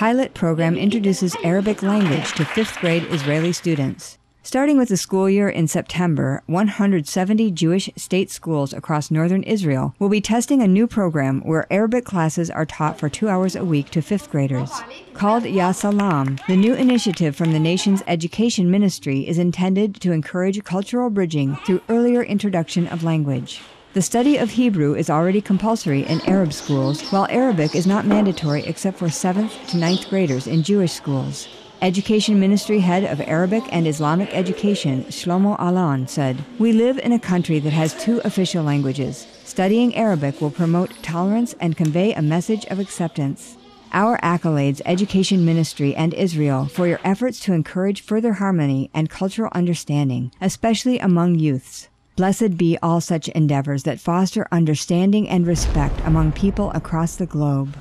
pilot program introduces Arabic language to fifth grade Israeli students. Starting with the school year in September, 170 Jewish state schools across northern Israel will be testing a new program where Arabic classes are taught for two hours a week to fifth graders. Called Ya Salam, the new initiative from the nation's education ministry is intended to encourage cultural bridging through earlier introduction of language. The study of Hebrew is already compulsory in Arab schools, while Arabic is not mandatory except for 7th to ninth graders in Jewish schools. Education Ministry Head of Arabic and Islamic Education, Shlomo Alon, said, We live in a country that has two official languages. Studying Arabic will promote tolerance and convey a message of acceptance. Our accolades, Education Ministry, and Israel for your efforts to encourage further harmony and cultural understanding, especially among youths. Blessed be all such endeavors that foster understanding and respect among people across the globe.